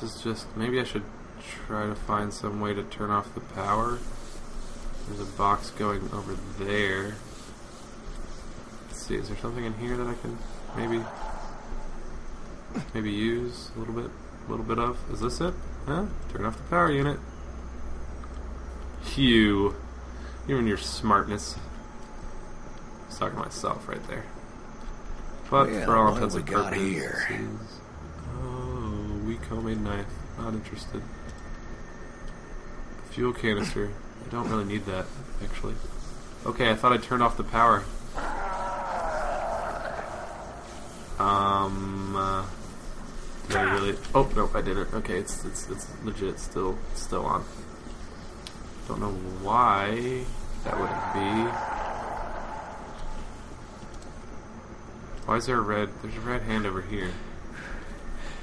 this is just... Maybe I should try to find some way to turn off the power. There's a box going over there. Let's see, is there something in here that I can maybe... Maybe use a little bit, a little bit of? Is this it? Huh? Turn off the power unit. Hugh. You and your smartness. I was talking to myself right there. But Well, for all intents and purposes, here? Oh, knife. Not interested. Fuel canister. I don't really need that, actually. Okay, I thought I turned off the power. Um, uh, did I really? Oh no, I did it. Okay, it's it's it's legit. Still still on. Don't know why that would be. Why is there a red? There's a red hand over here.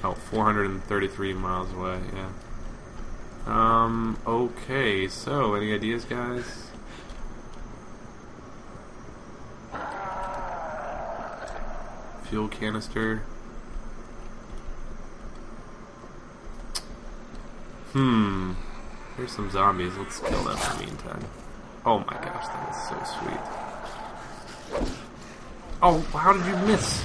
Oh, 433 miles away. Yeah. Um. Okay. So, any ideas, guys? Fuel canister. Hmm. Here's some zombies. Let's kill them in the meantime. Oh my gosh, that is so sweet. Oh, how did you miss?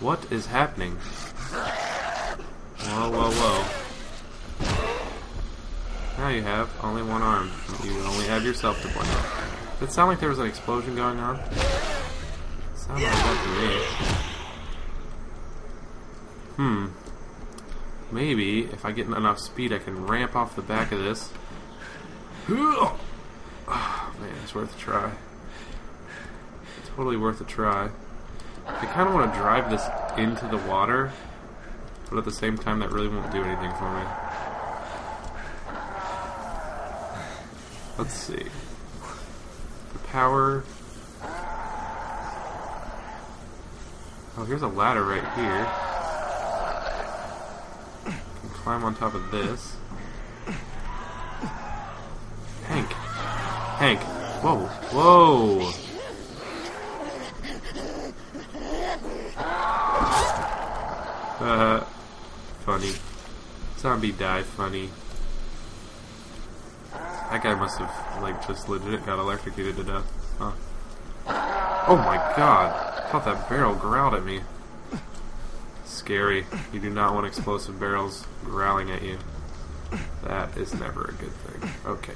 What is happening? Whoa, whoa, whoa. Now you have only one arm. You only have yourself to blame. Did it sound like there was an explosion going on? Sounded like that to me. Hmm. Maybe if I get enough speed, I can ramp off the back of this. Oh, man, it's worth a try. Totally worth a try. I kind of want to drive this into the water, but at the same time, that really won't do anything for me. Let's see. The power. Oh, here's a ladder right here. Can climb on top of this. Hank. Hank. Whoa. Whoa. Uh, funny. Zombie die funny. That guy must have, like, just legit got electrocuted to death. Huh. Oh my god. I thought that barrel growled at me. Scary. You do not want explosive barrels growling at you. That is never a good thing. Okay.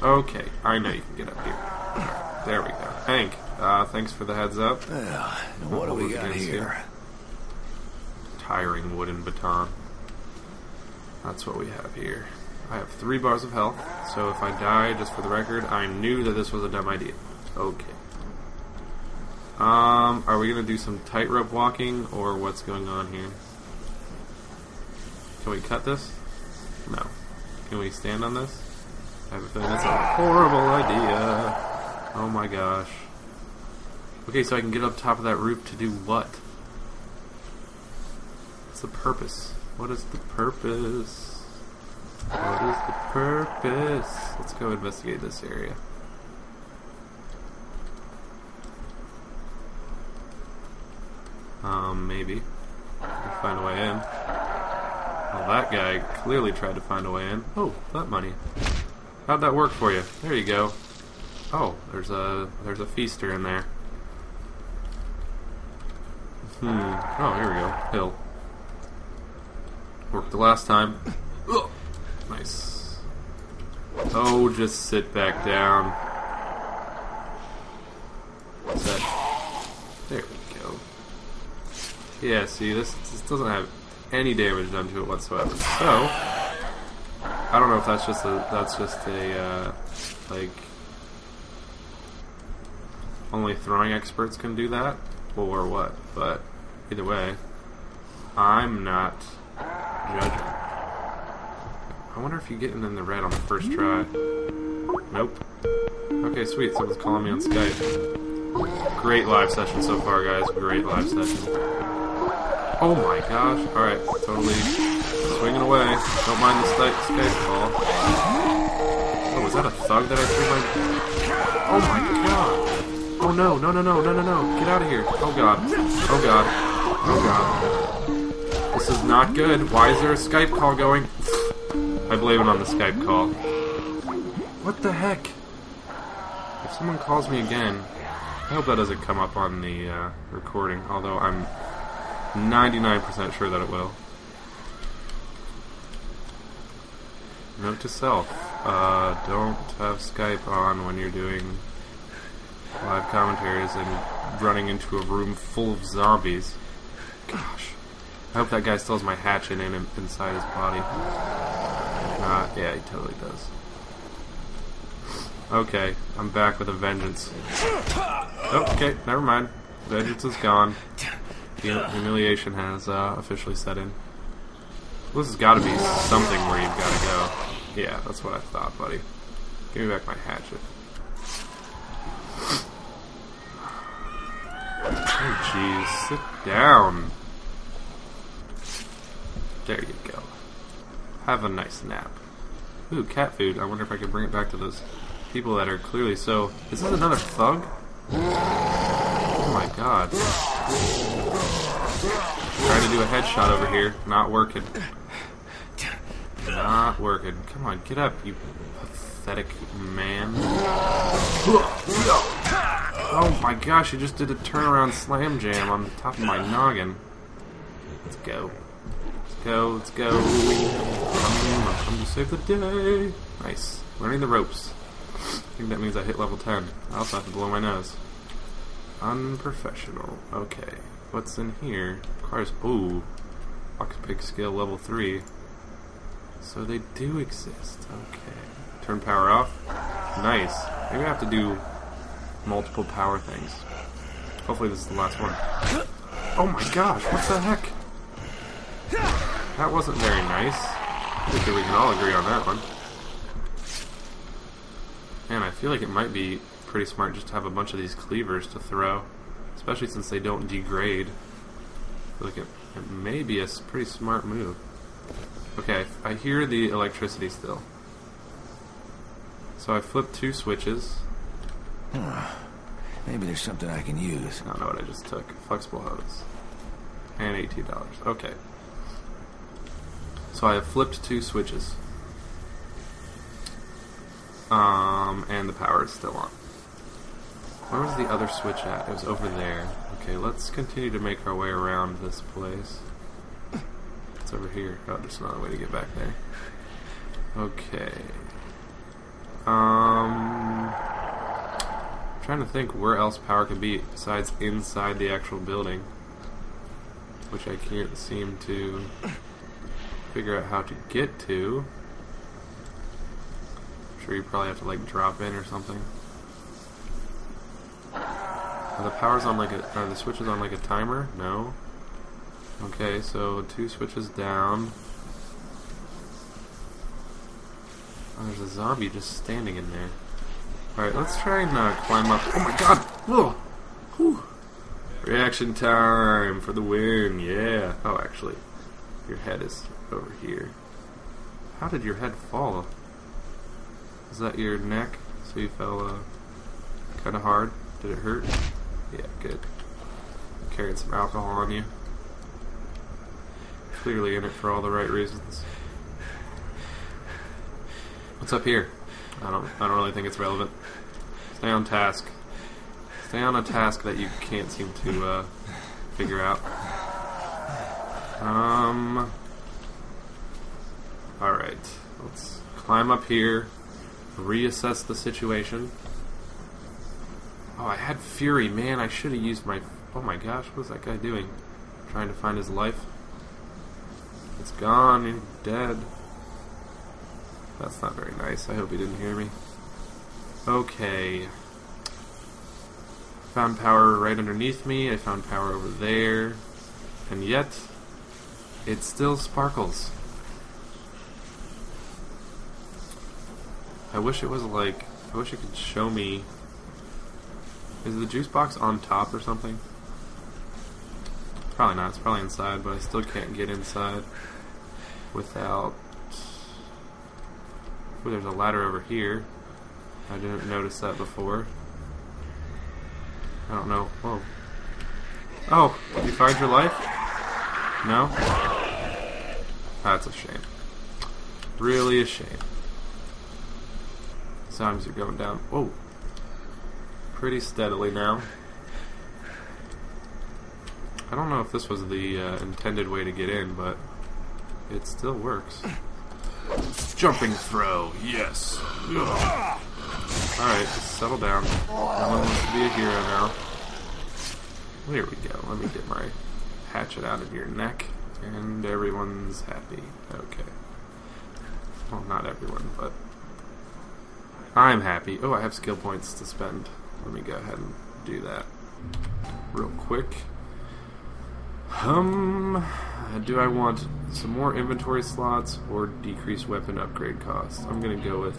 Okay. I know you can get up here. Alright, there we go. Hank, uh, thanks for the heads up. Well, what do we got here? Tiring wooden baton. That's what we have here. I have three bars of health, so if I die, just for the record, I knew that this was a dumb idea. Okay. Um, are we gonna do some tightrope walking, or what's going on here? Can we cut this? No. Can we stand on this? I have a feeling that's a horrible idea. Oh my gosh. Okay, so I can get up top of that roof to do what? What's the purpose? What is the purpose? What is the purpose? Let's go investigate this area. Um, maybe. We'll find a way in. Well, that guy clearly tried to find a way in. Oh, that money. How'd that work for you? There you go. Oh, there's a there's a feaster in there. Hmm. Oh, here we go. Hill. Worked the last time. Nice. Oh, just sit back down. What's that? There we go. Yeah, see, this, this doesn't have any damage done to it whatsoever. So, I don't know if that's just a that's just a uh, like only throwing experts can do that or what, but either way, I'm not judging. I wonder if you get in the red on the first try. Nope. Okay, sweet. Someone's calling me on Skype. Great live session so far, guys. Great live session. Oh my gosh. Alright, totally swinging away. Don't mind the Skype, call. Oh, was that a thug that I threw my... Oh my god. Oh Oh no, no, no, no, no, no, no. Get out of here. Oh god. Oh god. Oh god. This is not good. Why is there a Skype call going? I blame it on the Skype call. What the heck? If someone calls me again, I hope that doesn't come up on the uh, recording, although I'm 99% sure that it will. Note to self, uh, don't have Skype on when you're doing live commentaries and running into a room full of zombies. Gosh. I hope that guy still has my hatchet in him, inside his body. Yeah, he totally does. Okay, I'm back with a vengeance. Oh, okay, never mind. Vengeance is gone. Humiliation has uh, officially set in. This has got to be something where you've got to go. Yeah, that's what I thought, buddy. Give me back my hatchet. Oh, jeez. Sit down. There you go. Have a nice nap. Ooh, cat food. I wonder if I could bring it back to those people that are clearly so... Is this another thug? Oh my god. Trying to do a headshot over here. Not working. Not working. Come on, get up, you pathetic man. Oh my gosh, you just did a turnaround slam jam on top of my noggin. Let's go. Let's go, let's go. I'm come to save the day. Nice. Learning the ropes. I think that means I hit level 10. I also have to blow my nose. Unprofessional. Okay. What's in here? Requires. Ooh. Lockpick skill level 3. So they do exist. Okay. Turn power off. Nice. Maybe I have to do multiple power things. Hopefully this is the last one. Oh my gosh, what the heck? That wasn't very nice. I think that we can all agree on that one. Man, I feel like it might be pretty smart just to have a bunch of these cleavers to throw. Especially since they don't degrade. I feel like it, it may be a pretty smart move. Okay, I hear the electricity still. So I flipped two switches. Maybe there's something I can use. I don't know what I just took. Flexible hose. And $18. Okay. So I have flipped two switches. Um, and the power is still on. Where was the other switch at? It was over there. Okay, let's continue to make our way around this place. It's over here. Oh, there's another way to get back there. Okay. Um, trying to think where else power could be besides inside the actual building, which I can't seem to figure out how to get to. I'm sure you probably have to like drop in or something. Are the powers on like a are the switches on like a timer? No. Okay, so two switches down. Oh, there's a zombie just standing in there. Alright, let's try and uh, climb up. Oh my god! Whoa! Whew. Reaction time for the win, yeah. Oh, actually, your head is over here. How did your head fall? Is that your neck? So you fell uh, kind of hard? Did it hurt? Yeah, good. Carried some alcohol on you. Clearly in it for all the right reasons. What's up here? I don't. I don't really think it's relevant. Stay on task. Stay on a task that you can't seem to uh, figure out. Um. All right. Let's climb up here. Reassess the situation. Oh, I had fury, man. I should have used my. Oh my gosh, what was that guy doing? Trying to find his life. It's gone. You're dead. That's not very nice. I hope he didn't hear me. Okay. Found power right underneath me. I found power over there. And yet, it still sparkles. I wish it was like. I wish it could show me. Is the juice box on top or something? Probably not. It's probably inside, but I still can't get inside without. Ooh, there's a ladder over here. I didn't notice that before. I don't know. Whoa. Oh, you find your life? No? That's a shame. Really a shame. Sounds are going down. Whoa. Pretty steadily now. I don't know if this was the uh, intended way to get in, but it still works. Jumping throw, yes. Alright, settle down. No one wants to be a hero now. There we go. Let me get my hatchet out of your neck, and everyone's happy. Okay. Well, not everyone, but I'm happy. Oh, I have skill points to spend. Let me go ahead and do that real quick. Um, do I want some more inventory slots or decrease weapon upgrade cost? I'm gonna go with